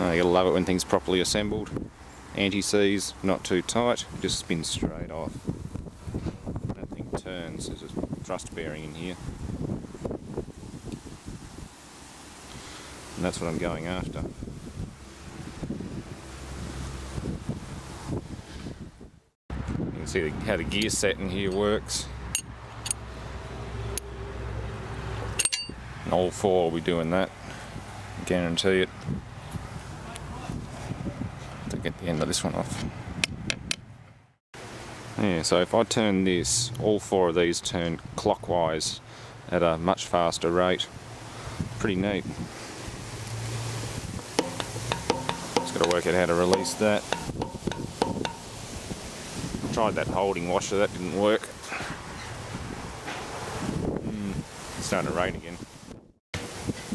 Uh, you gotta love it when things properly assembled. Anti-seize, not too tight, just spins straight off. That thing turns, there's a thrust bearing in here. And that's what I'm going after. You can see how the gear set in here works. And all four will be doing that. Guarantee it. Get the end of this one off. Yeah, so if I turn this, all four of these turn clockwise at a much faster rate. Pretty neat. Just got to work out how to release that. Tried that holding washer, that didn't work. Mm, it's starting to rain again.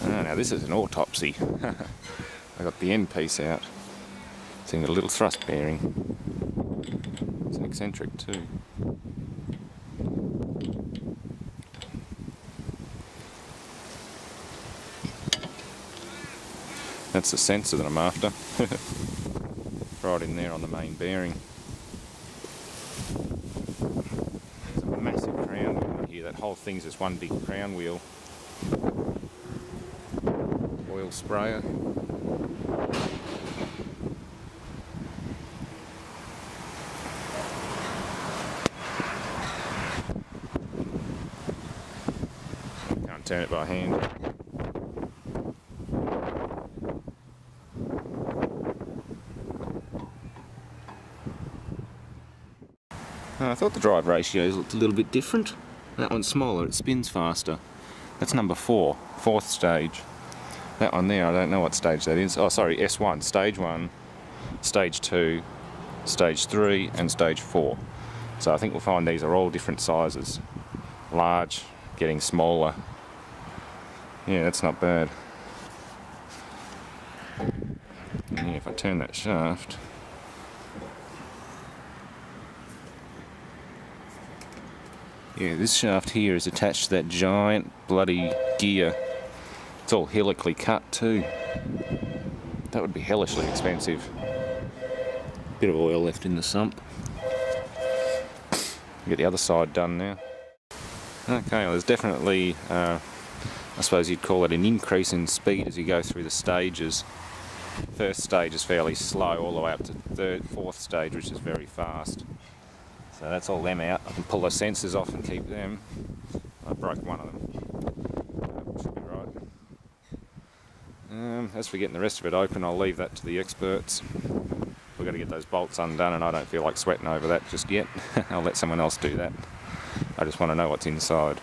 Oh, now this is an autopsy. I got the end piece out. It's in a little thrust bearing. It's an eccentric too. That's the sensor that I'm after. right in there on the main bearing. There's a massive crown wheel here. That whole thing's just one big crown wheel. Oil sprayer. Turn it by hand. Uh, I thought the drive ratios looked a little bit different. That one's smaller, it spins faster. That's number four, fourth stage. That one there, I don't know what stage that is. Oh, sorry, S1, stage one, stage two, stage three, and stage four. So I think we'll find these are all different sizes. Large, getting smaller. Yeah, that's not bad. And if I turn that shaft, Yeah, this shaft here is attached to that giant bloody gear. It's all helically cut too. That would be hellishly expensive. Bit of oil left in the sump. Get the other side done now. Okay, well, there's definitely, uh, I suppose you'd call it an increase in speed as you go through the stages. First stage is fairly slow, all the way up to third, fourth stage, which is very fast. So that's all them out. I can pull the sensors off and keep them. I broke one of them. should be right. Um, as for getting the rest of it open, I'll leave that to the experts. We've got to get those bolts undone and I don't feel like sweating over that just yet. I'll let someone else do that. I just want to know what's inside.